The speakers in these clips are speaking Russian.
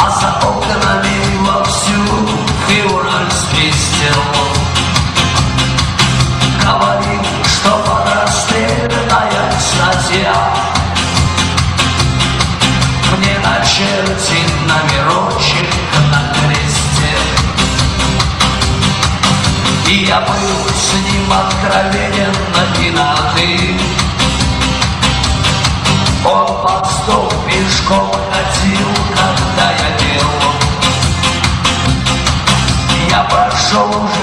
А за окнами вовсю февральский стеллон Говорит, что подрасстрельная статья Мне начертит номерочек на кресте. И я был с ним откровенен. комнатил, когда я пел. Я пошел. уже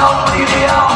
Dios, mi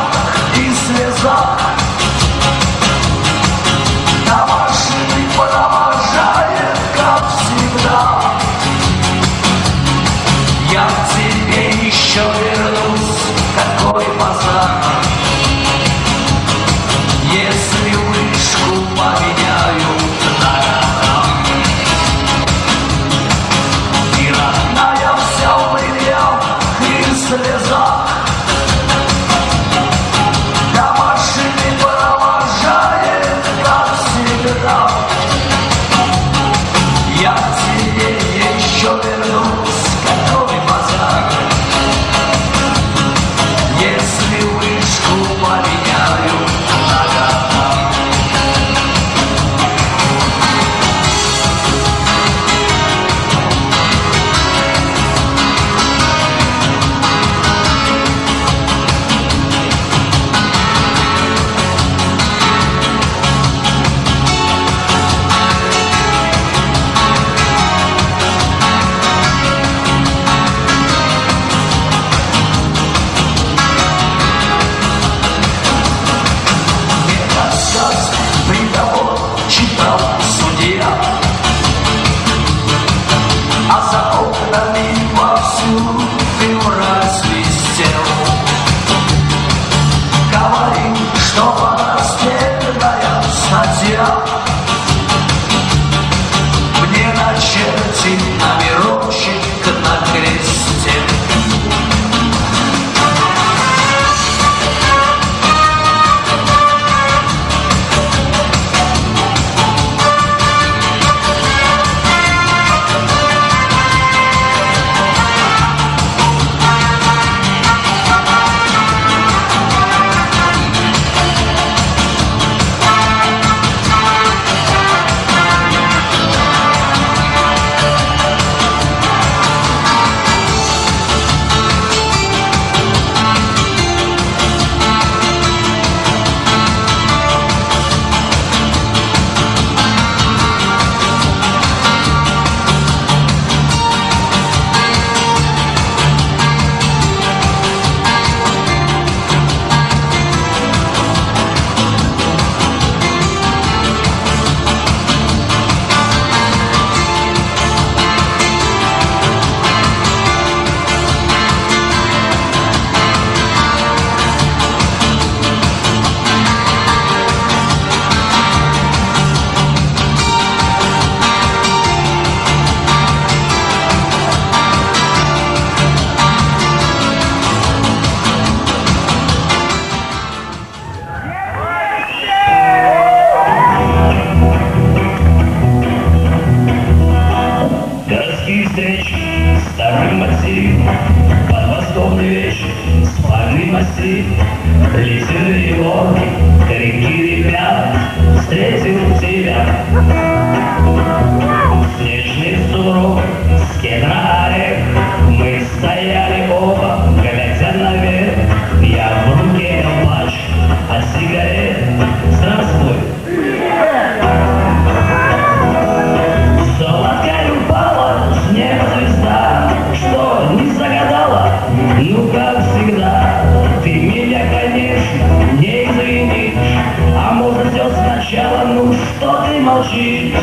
ты?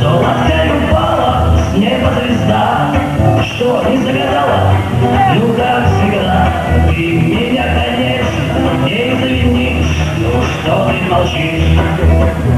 Золотая упала с неба звезда, что не загадала, ну как всегда. Ты меня, конечно, не извинишь, ну что ты молчишь?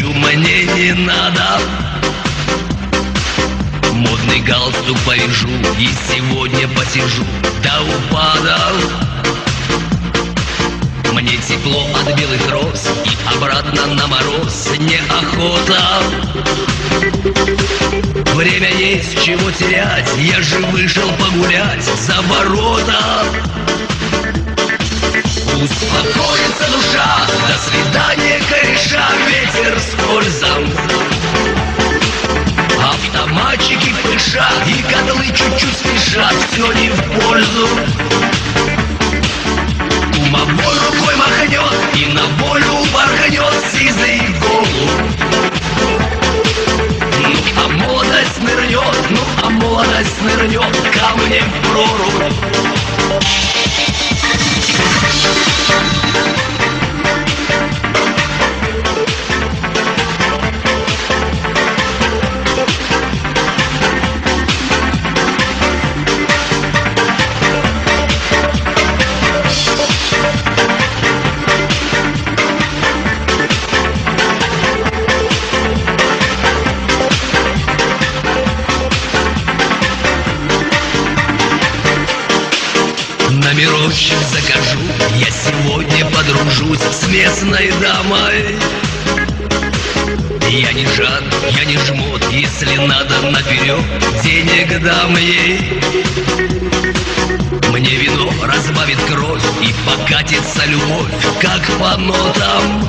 Хочу, мне не надо. Модный галстук повяжу и сегодня посижу до упада. Мне тепло от белых роз и обратно на мороз неохота. Время есть чего терять, я же вышел погулять за ворота. Успокоится душа, до свидания, кореша, ветер скользом. Автоматчики пышат, и котлы чуть-чуть спешат, все не в пользу. Кумовой рукой махнет, и на волю упорхнет сизый голубь. Ну, а молодость нырнет, ну, а молодость нырнет ко мне в прорубь. Thank you. Местной дамой Я не жад, я не жмот, если надо наперед Денег дам ей. Мне вино разбавит кровь и покатится любовь, как по нотам.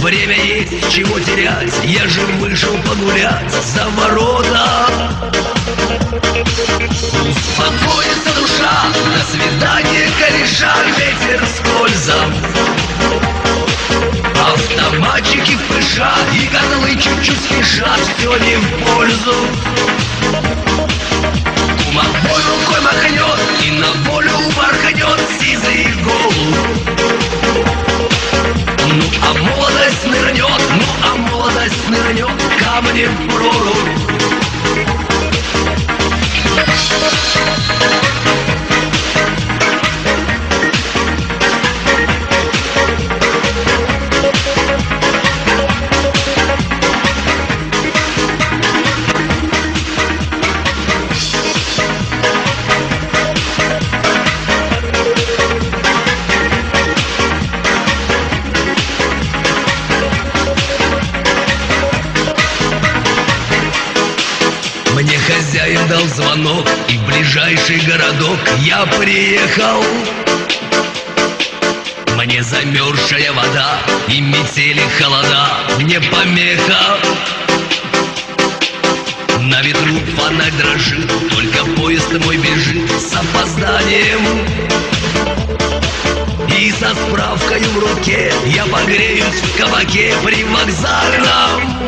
Время есть, чего терять, я же вышел погулять за ворота Успокоится душа, до свидания, кореша, ветер скользом. Автоматчики в пыша и котлы чуть-чуть спешат, все не в пользу. Кумовой рукой махнет и на волю упорхнет сизый голубь Ну а молодость нырнет, ну а молодость нырнет камнем в прорубь городок я приехал. Мне замерзшая вода И метели холода. Мне помеха. На ветру фонарь дрожит Только поезд мой бежит С опозданием. И со справкой в руке Я погреюсь в кабаке при вокзальном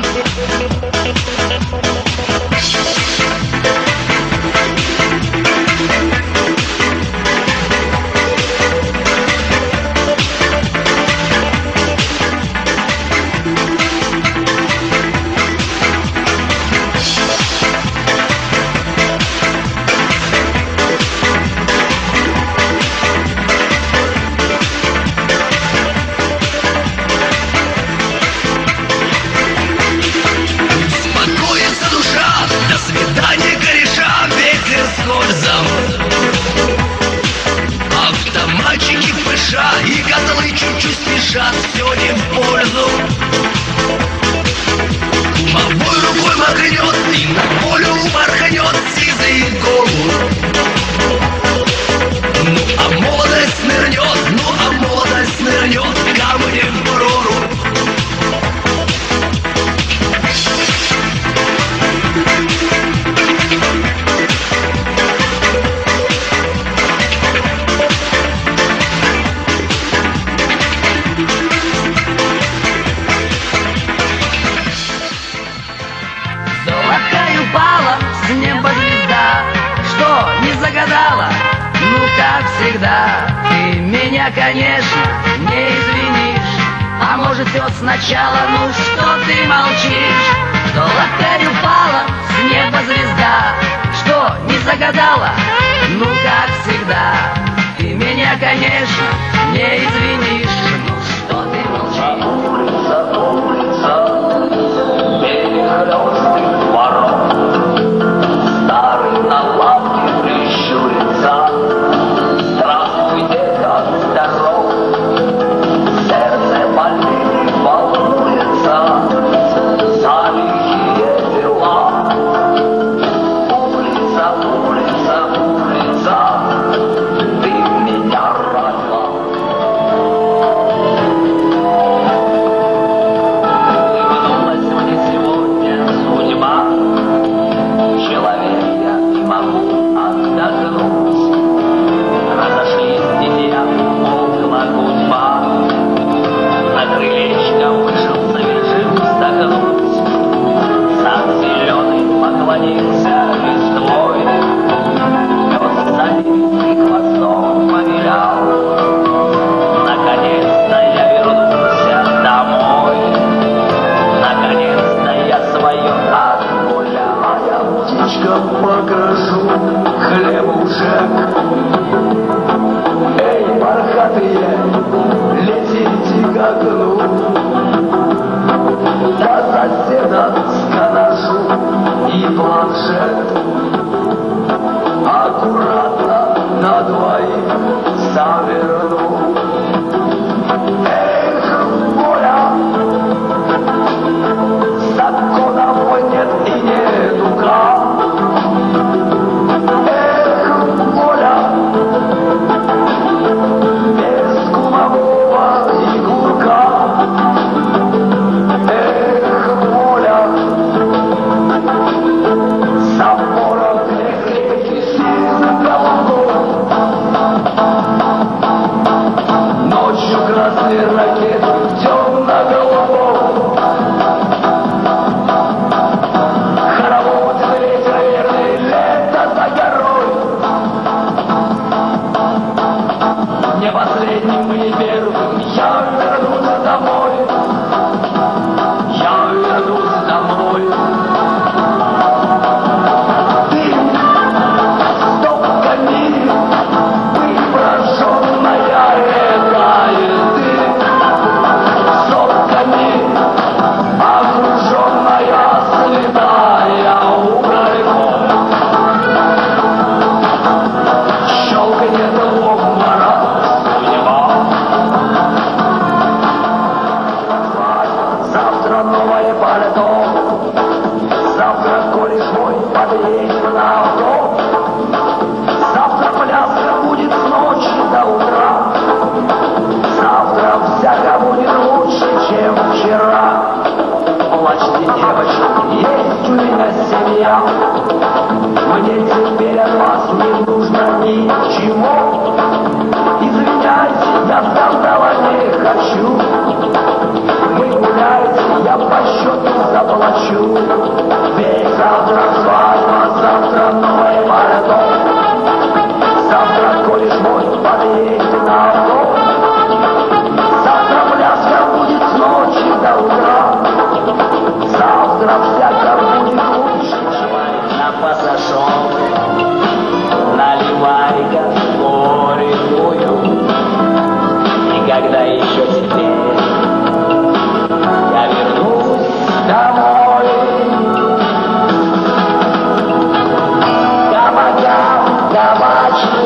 이렇게 넘쳐나가와.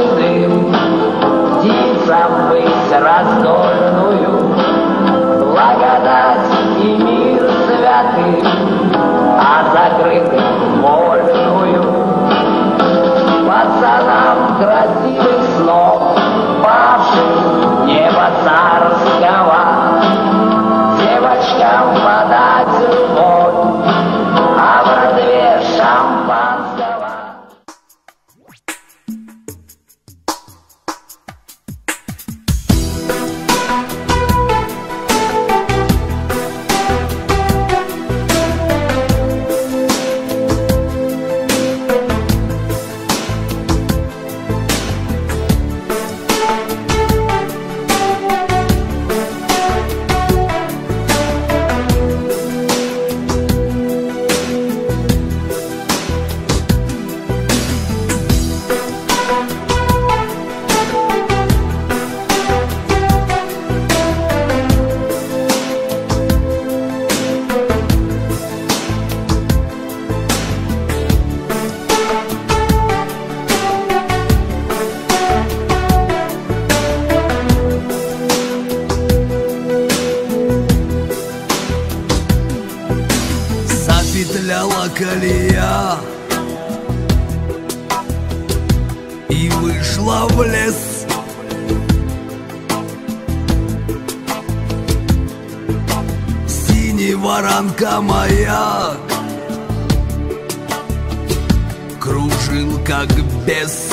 черным птицам быть раздольную благодать и мир святым, а закрытым вольную пацанам красивым. Кружилка моя. Кружил как бес.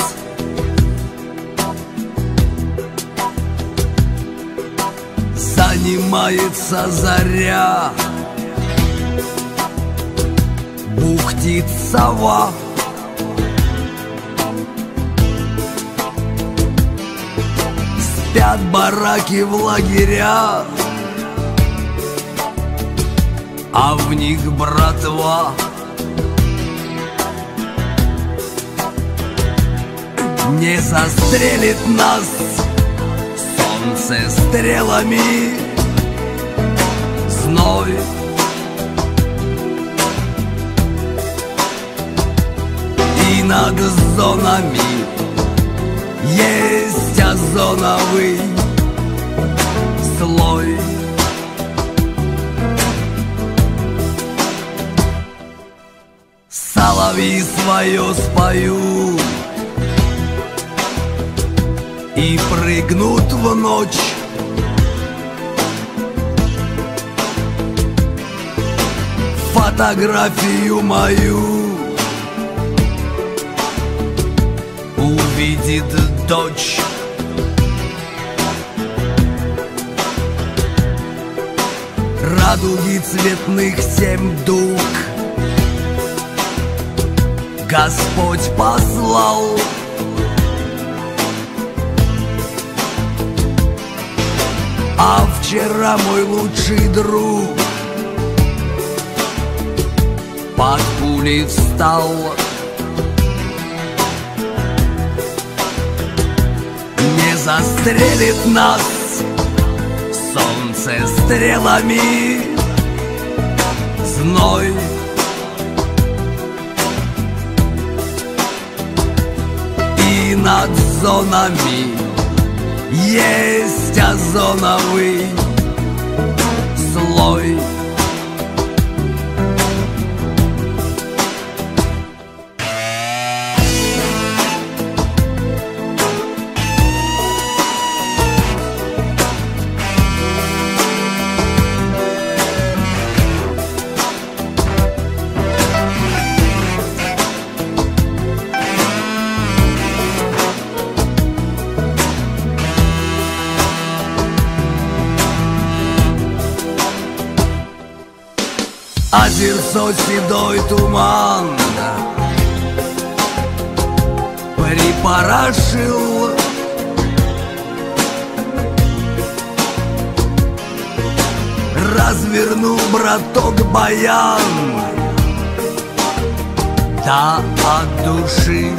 Занимается заря. Бухтит сова. Спят бараки в лагерях а в них братва. Не застрелит нас солнце стрелами. Зной. И над зонами есть озоновый слой. Соловьи свое спою. И прыгнут в ночь. Фотографию мою. Увидит дочь. Радуги цветных семь дуг Господь послал. А вчера мой лучший друг Под пулей встал. Не застрелит нас Солнце стрелами. Зной над зонами Есть озоновый Озерцо седой туман. Припорошил. Развернул браток баян. Да от души.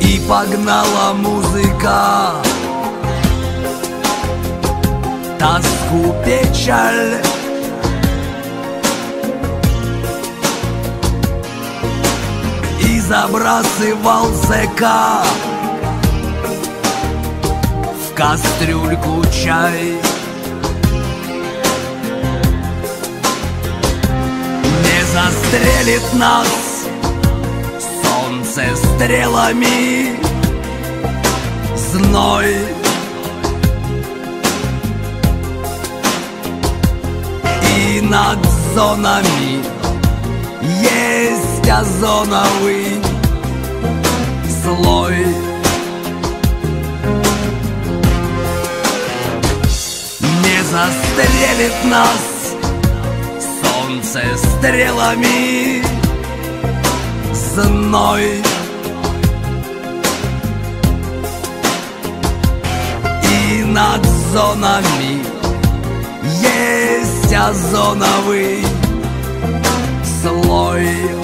И погнала музыка тоску, печаль И забрасывал зэка В кастрюльку чай. Не застрелит нас Солнце стрелами. Зной над зонами. Есть озоновый слой Не застрелит нас солнце стрелами. Зной. И над зонами есть озоновый слой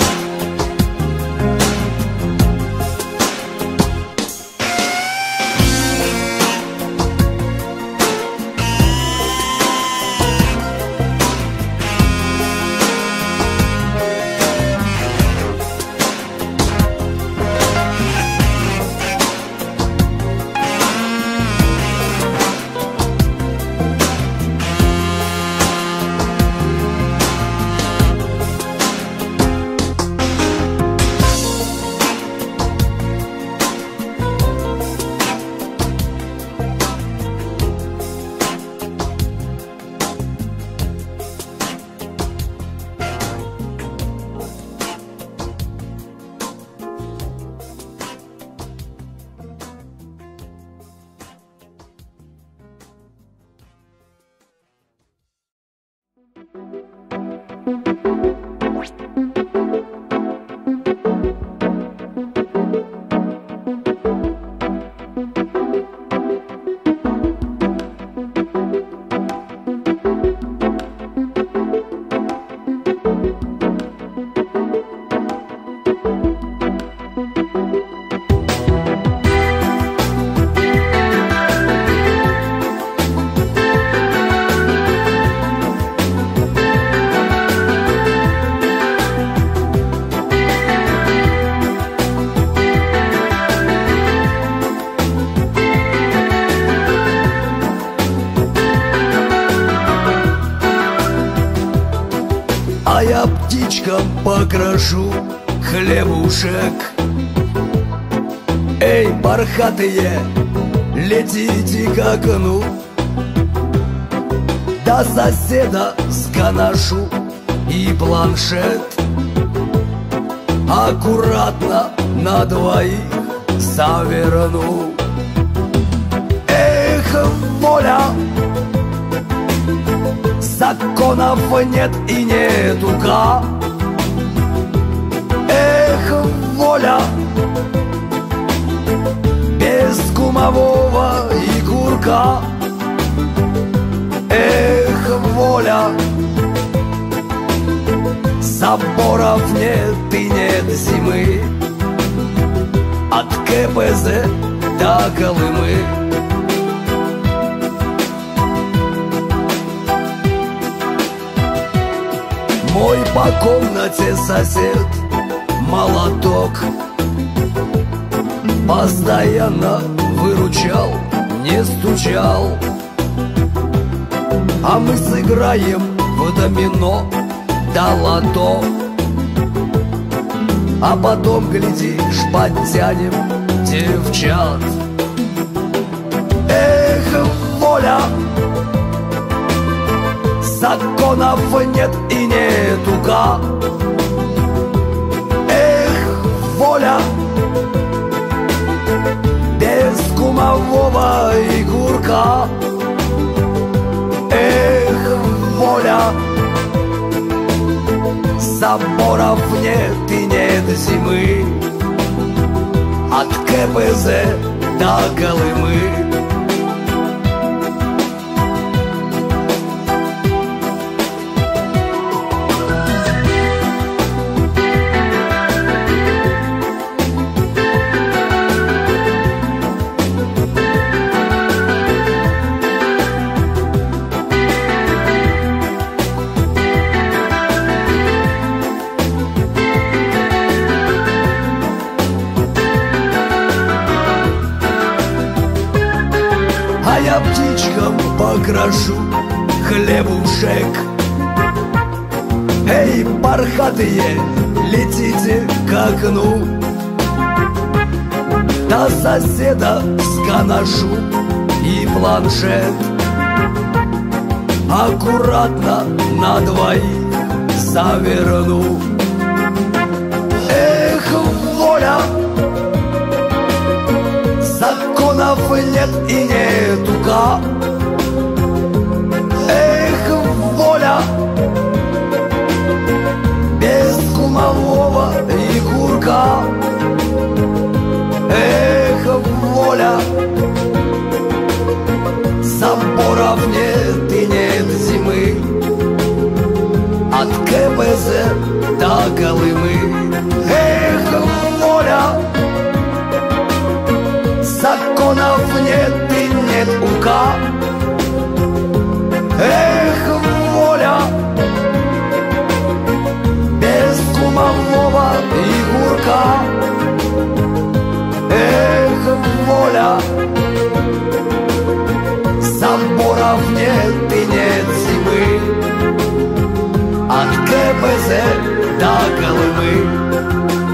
Thank you. Эй, бархатые, летите к окну. До соседа сканошу и планшет. Аккуратно на двоих заверну Эх, воля, законов нет и нетука. Эх, воля, без кумового и курка Эх, воля, заборов нет и нет зимы. От КПЗ до Колымы. Мой по комнате сосед молоток Постоянно выручал, не стучал. А мы сыграем в домино да лото. А потом, глядишь, подтянем девчат. Эх, воля, законов нет и нетука. Эх, воля, без кумового и курка Эх, воля, заборов нет и нет зимы. От КПЗ до Колымы соседа сканошу и планшет. Аккуратно на двоих заверну. Эх, воля, законов нет и нетука. Эх, Колымы Эх, воля, законов нет и нет ука. Эх, воля, без кумового и курка Эх, воля, заборов нет и нет зимы. От КПЗ до Колымы